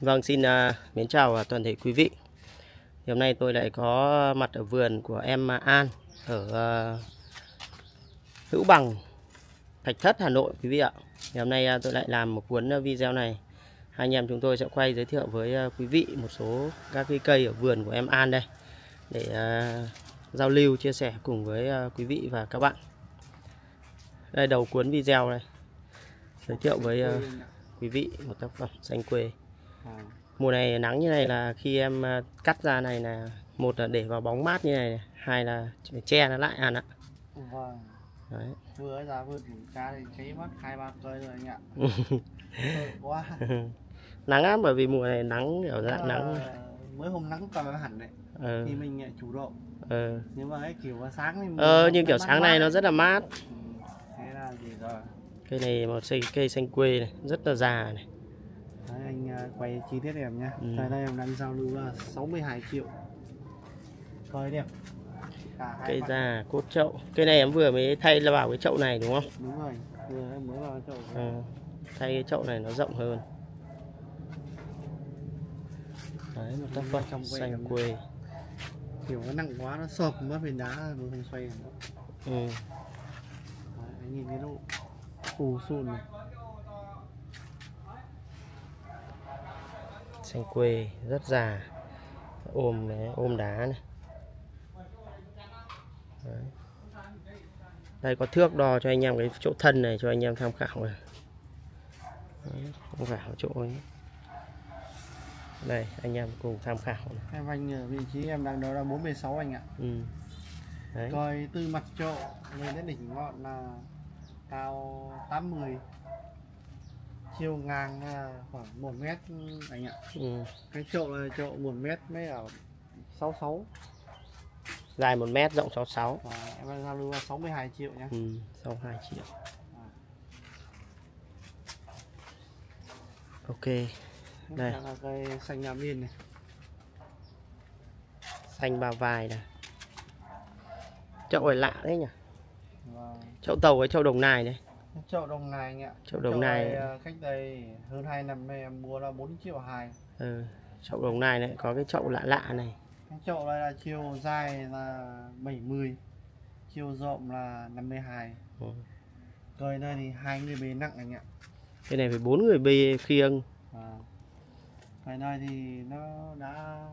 Vâng, xin uh, mến chào à, toàn thể quý vị. Thì hôm nay tôi lại có mặt ở vườn của em à, An ở uh, Hữu Bằng, Thạch Thất, Hà Nội quý vị ạ. Thì hôm nay uh, tôi lại làm một cuốn video này. Hai anh em chúng tôi sẽ quay giới thiệu với uh, quý vị một số các cái cây ở vườn của em An đây để uh, giao lưu chia sẻ cùng với uh, quý vị và các bạn. Đây đầu cuốn video này giới thiệu với uh, quý vị một tác phẩm xanh quê mùa này nắng như này là khi em à, cắt ra này là một là để vào bóng mát như này, hai là phải che nó lại ăn ạ. Vâng. Đấy. vừa ra vườn của cha thì cháy mất hai ba cây rồi anh ạ. Quá. Nắng lắm bởi vì mùa này nắng kiểu dạng Mà nắng. mới hôm nắng cờ hẳn đấy. Ờ, thì mình chủ động. Ờ. nhưng mà cái kiểu sáng thì ờ nhưng kiểu sáng nay nó rất là mát. Ừ, thế là gì rồi? Cây này một cây xanh quê này rất là già này Đấy, anh à, quay chi tiết em nhé. Ừ. Tại đây em đang giao lưu là 62 triệu. Coi đẹp cây già cốt chậu. Cây này em vừa mới thay là vào cái chậu này đúng không? Đúng rồi Vừa em mới vào chậu ờ. thay cái chậu này nó rộng hơn. Đấy một tác phẩm Trong xanh quê. Kiểu nó nặng quá nó sọp mất viên đá nó thành xoay nữa. ừ. Đấy, anh nhìn cái độ phù sùn này xanh quê rất già ôm này, ôm đá này Đấy. đây có thước đo cho anh em cái chỗ thân này cho anh em tham khảo này Đấy, tham khảo chỗ ấy đây anh em cùng tham khảo này. Em anh ở vị trí em đang đó là 46 anh ạ Ừ. Đấy. Coi từ mặt chậu lên đến đỉnh ngọn là cao 80 Chiều ngang là khoảng 1 mét anh ạ. Ừ. Cái chậu là chậu 1 mét mới ở 66 dài 1 mét rộng 66 Và em giao lưu là 62 triệu nhé ừ. 62 triệu. Ok Đây. Là cây xanh nam yên này. Xanh ba vai này. Chậu này lạ đấy nhỉ? Và chậu tàu với chậu đồng nai đấy chậu đồng này anh ạ Chậu đồng nai. này à, cách đây hơn 2 năm nay em mua là 4 triệu 2 ừ. chậu đồng nai này có cái chậu lạ lạ này Cái chậu này là chiều dài là 70 Chiều rộng là 52 ừ. Cây này thì hai người bế nặng anh ạ cái này phải bốn người bê khiêng à. Cái này thì nó đã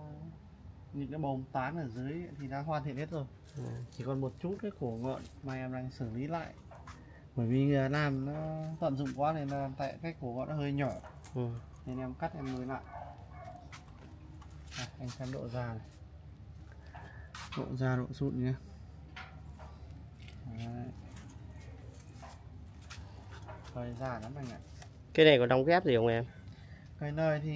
Những cái bông tán ở dưới thì đã hoàn thiện hết rồi ừ. Chỉ còn một chút cái cổ ngọn mà em đang xử lý lại Bởi vì à, làm nó tận dụng quá nên là tại cái cổ ngọn nó hơi nhỏ. Ừ. Nên em cắt em mới lại. À, Anh xem độ già này. Độ già độ sụn nhé Đấy. Cây già lắm anh ạ. Cái này có đóng ghép gì không em? Cây này thì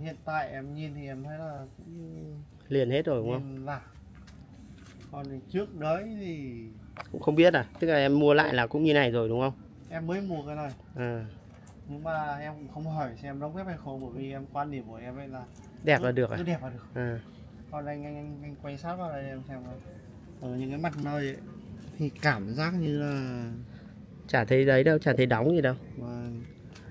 hiện tại em nhìn thì em thấy là cũng liền hết rồi đúng không? là Còn trước đấy thì cũng không biết à? Tức là em mua lại là cũng như này rồi đúng không? Em mới mua cái này. À. Nhưng mà em cũng không hỏi xem đóng ghép hay không Bởi vì em quan điểm của em ấy là đẹp là được à, đẹp là được. À. còn anh anh anh, anh quay sát vào đây em xem coi ở những cái mặt nơi ấy, thì cảm giác như là chả thấy đấy đâu chả thấy đóng gì đâu. Mà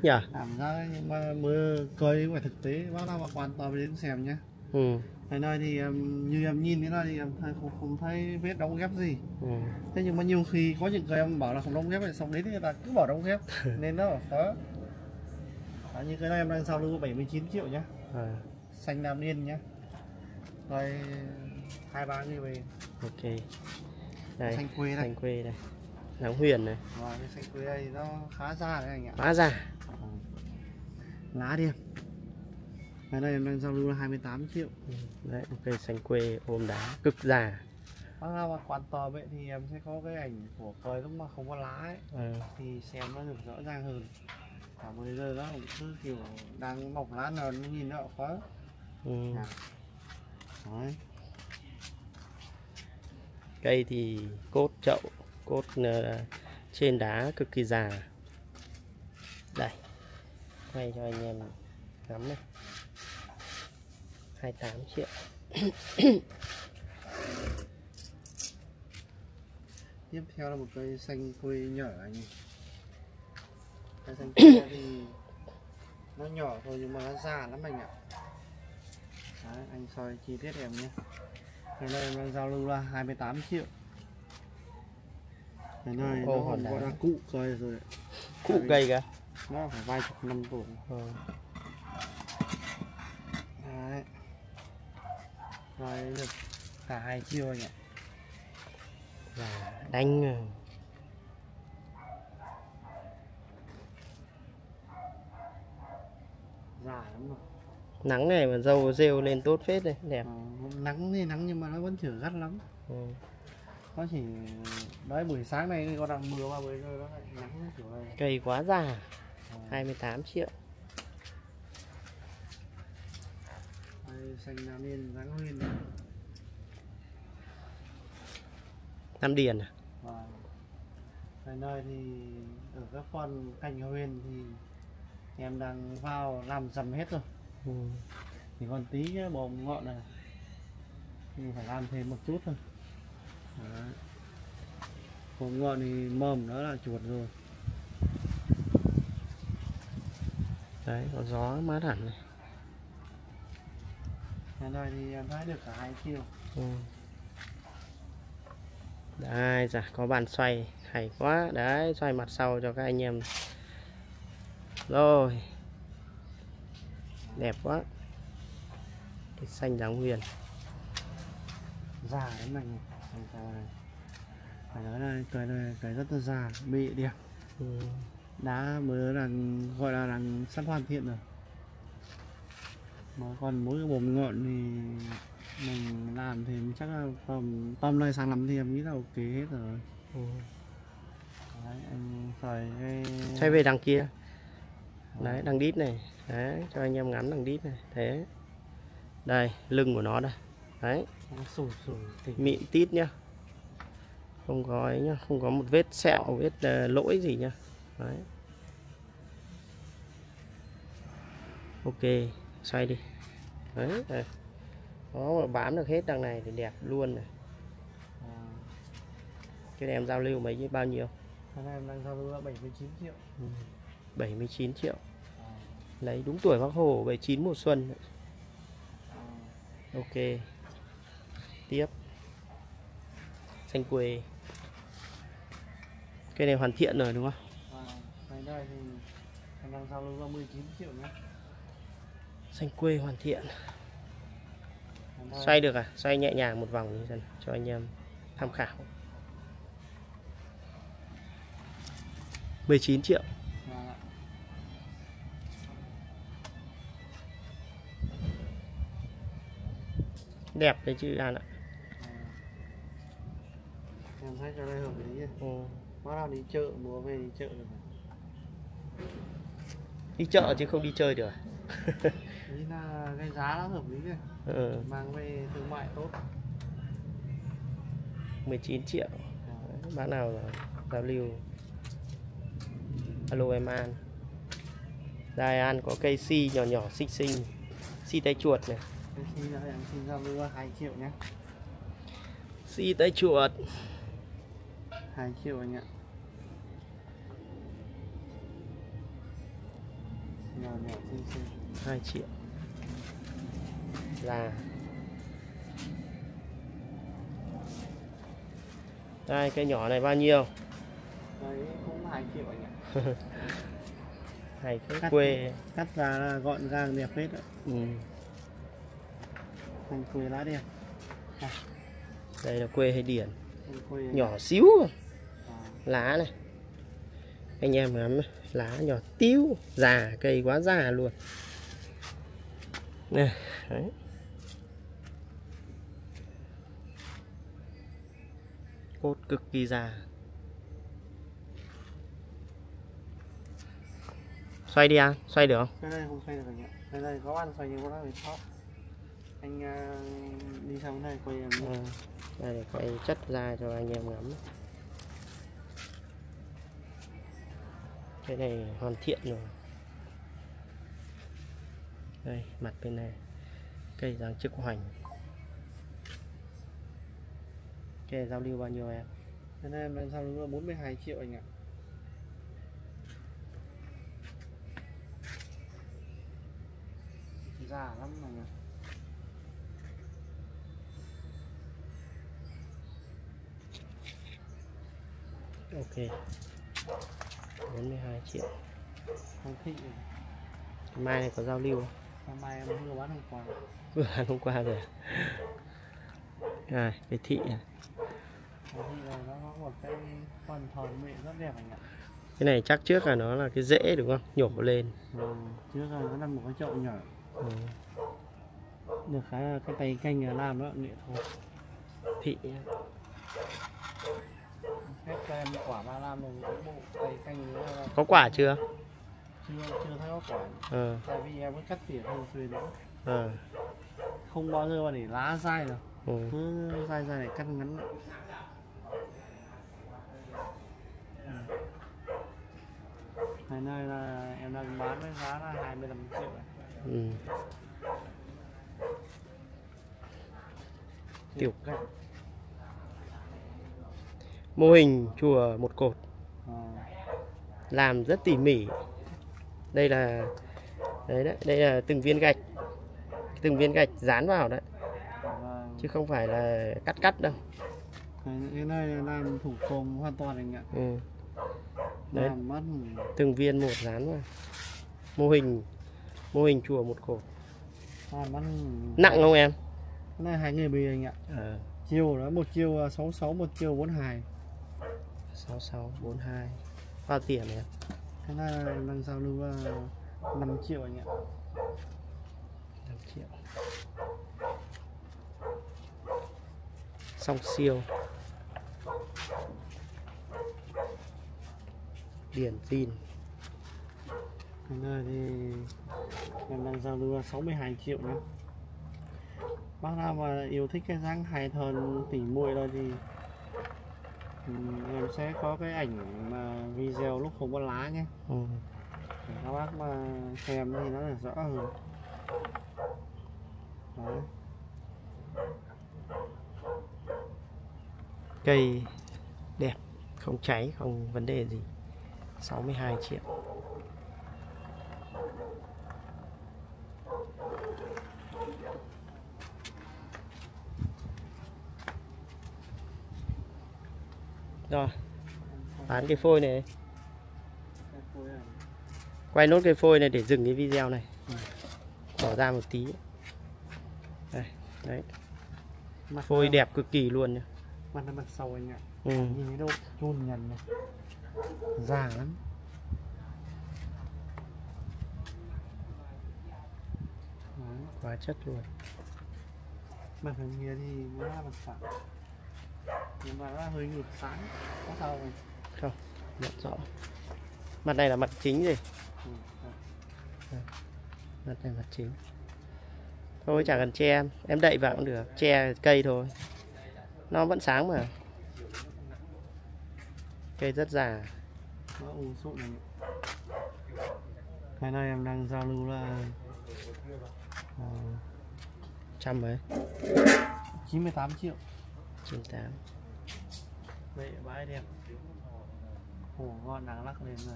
nhỉ cảm giác nhưng mà mưa cây phải thực tế bác nào mà quan tâm đến xem nhé ừ. Cái nơi thì em, như em nhìn thế này thì em thấy không, không thấy vết đóng ghép gì. Ừ. thế nhưng mà nhiều khi có những cây em bảo là không đóng ghép xong đến thì người ta cứ bảo đóng ghép. Nên nó bảo khó à, như cái này em đang giao lưu 79 triệu nhá. À. xanh nam niên nhá. Rồi hai ba người về. Ok. Đây xanh quê này xanh quê đây. Nắng huyền này. Và cái xanh quế đây nó khá già đấy anh ạ. Hóa ra Lá đi em Cái này em đang giao lưu là 28 triệu. Đấy một cây xanh quê ôm đá cực già. Bác nào mà quan tâm ấy thì em sẽ có cái ảnh của cây lúc mà không có lá ấy. À. Thì xem nó được rõ ràng hơn. Cả bây giờ nó cũng cứ kiểu đang mọc lá nào nó nhìn nó khó. Ừ. Đấy. Cây thì cốt chậu cốt ờ, trên đá cực kỳ già. Đây quay cho anh em ngắm này 28 triệu. Tiếp theo là một cây xanh quê nhỏ anh Cây xanh quê thì nó nhỏ thôi nhưng mà nó già lắm anh ạ. Đấy, anh soi chi tiết em nhé. Cái này em đang giao lưu là 28 triệu. Cái này nó Ô, còn còn gọi đã. là cụ cây rồi cụ cây kìa. nó phải vài chục năm tuổi. Ừ. đấy rồi được. Cả hai chiều anh ạ. Là đánh ờ, già lắm rồi. nắng này mà dâu rêu lên tốt phết đây đẹp. Ờ, nắng thì nắng nhưng mà nó vẫn chưa gắt lắm. Ừ. nó chỉ đấy buổi sáng này có đang mưa mà bây giờ nó lại nắng kiểu này. Cây quá già. Ờ, 28 triệu xanh nam yên dáng huyên. Nam Điền à? và cái nơi thì ở các con cành huyền thì em đang vào làm dầm hết rồi. Ừ. thì còn tí bồm ngọn này. Thì phải làm thêm một chút thôi. Đấy. bồm ngọn thì mầm nó là chuột rồi. Đấy có gió mát hẳn này cái này thì em thấy được cả hai chiều. Ừ. đấy dạ có bàn xoay hay quá. Đấy xoay mặt sau cho các anh em. Rồi. Đẹp quá. Cái xanh dáng huyền. Già cây này phải nói là cái này cái rất là già bị đẹp. Ừ. đá mới là gọi là đang sắp hoàn thiện rồi mà còn mỗi cái bồm ngọn thì mình làm thì chắc là tầm tầm này sang năm thì em nghĩ là ok hết rồi. Ừ. đấy anh xoay cái xoay về đằng kia. Đấy đằng đít này. Đấy cho anh em ngắm đằng đít này. Thế. Đây lưng của nó đây. Đấy. Sủi sủi mịn tít nhá. Không có ấy nhá không có một vết sẹo vết ờ, lỗi gì nhá. Đấy. Ok xoay đi. Đấy đây. nó mà bám được hết đằng này thì đẹp luôn này. À, cái này em giao lưu mấy bao nhiêu? Này em đang giao lưu là 79 triệu. 79 triệu. À, lấy đúng tuổi bác hồ 79 mùa xuân. À, ok. Tiếp. Xanh quê. Cái này hoàn thiện rồi đúng không? Cái đây thì em đang giao lưu là 19 triệu nhé xanh quê hoàn thiện. Xoay được à? Xoay nhẹ nhàng một vòng dần cho anh em tham khảo. 19 triệu. Đẹp đấy chứ An ạ. Em thấy cái đây hợp lý ừ. Bắt đầu đi chợ mua về đi chợ rồi đi chợ chứ không đi chơi được à? Ý là cái giá nó hợp lý này ừ. mang về thương mại tốt. 19 triệu. Đấy, bác nào là giao lưu alo em An. Đây An có cây si nhỏ nhỏ xinh xinh. Si tay chuột này. Khi là em xin giao lưu là 2 triệu nhé. Si tay chuột. 2 triệu anh ạ. Nhỏ nhỏ xinh xinh. 2 triệu là đây cây nhỏ này bao nhiêu? Đấy cũng 2 triệu anh ạ. Hay cái Cắt. quê. cắt ra gọn gàng đẹp hết ạ. Ừ. thành quê lá đẹp. Đây là quê hay điển? Quê. Nhỏ xíu. À. à, lá này. Anh em ngắm này, lá nhỏ tiêu già cây quá già luôn. Nè đấy. Cốt cực kỳ già. Xoay đi anh xoay được không? Cái đây không xoay được anh ạ. Cái đây có ăn xoay nhưng có bị sót anh à, đi sang đây quay em. Ừ. đây để quay chất ra cho anh em ngắm. Cái này hoàn thiện rồi. Đây mặt bên này. Cây dáng chiếc hoành cái này giao lưu bao nhiêu em? Cái này em đang giao lưu là 42 triệu anh ạ. Già lắm này nhỉ. Ok. 42 triệu. Không thị mai này có giao lưu không? nay em vừa bán hôm qua? Vừa bán hôm qua rồi à? à cái thị à. này cái này chắc trước là nó là cái rễ đúng không? Nhổ lên. Ừ. trước là nó nằm một cái chậu nhỏ. Ừ. được cái là cái tay canh là làm đó nghệ thuật thị là có quả chưa? Chưa chưa thấy có quả. Ờ. Tại vì em mới cắt tỉa thường xuyên nữa. Ờ. Không bao giờ mà để lá dai rồi ừ. cứ dai dai để cắt ngắn lại. Ừ. Ngày nay là em đang bán với giá là 25 triệu. Ừ. Tiểu cách mô hình chùa một cột ờ, làm rất tỉ mỉ đây là đấy đấy đây là từng viên gạch từng viên gạch dán vào đấy chứ không phải là cắt cắt đâu. Cái này là làm thủ công hoàn toàn anh ạ. Ừ. Đấy. làm mất từng viên một dán vào. Mô hình mô hình chùa một cột làm mất nặng không em? Cái này hai người bì anh ạ. Ờ. Chiều đó một chiều là 66 một chiều 42 sáu sáu bốn hai. Bao tiền này cái này đang giao lưu là 5 triệu anh ạ 5 triệu song siêu. Điển tin cái này thì em đang giao lưu là 62 triệu nữa bác nào mà yêu thích cái dáng hài thần tỉ muội là thì em sẽ có cái ảnh mà video lúc không có lá nhé. Ừ. để các bác mà xem thì nó là rõ hơn. Đấy. Cây đẹp không cháy không vấn đề gì. 62 triệu. Rồi bán cái phôi này. Quay nốt cái phôi này để dừng cái video này. Bỏ ra một tí. Đây đấy. Phôi đẹp cực kỳ luôn nhá mặt nó mặt sâu anh ạ. Ừ. nhìn cái độ chun nhần này. Già lắm. Đấy. quá chất luôn. Mặt thằng kia thì nó là mặt phẳng nhưng mà nó hơi ngược sáng có sao rồi nhận rõ. Mặt này là mặt chính gì? Ừ. rồi. mặt này mặt chính. Thôi chả cần che em. Em đậy vào cũng được. Che cây thôi nó vẫn sáng mà. Cây rất già. Cái này. Em đang giao lưu là ờ, trăm mấy? 98 triệu. chín tám. Vậy bãi đẹp. Hổ ngon đáng lắc lên rồi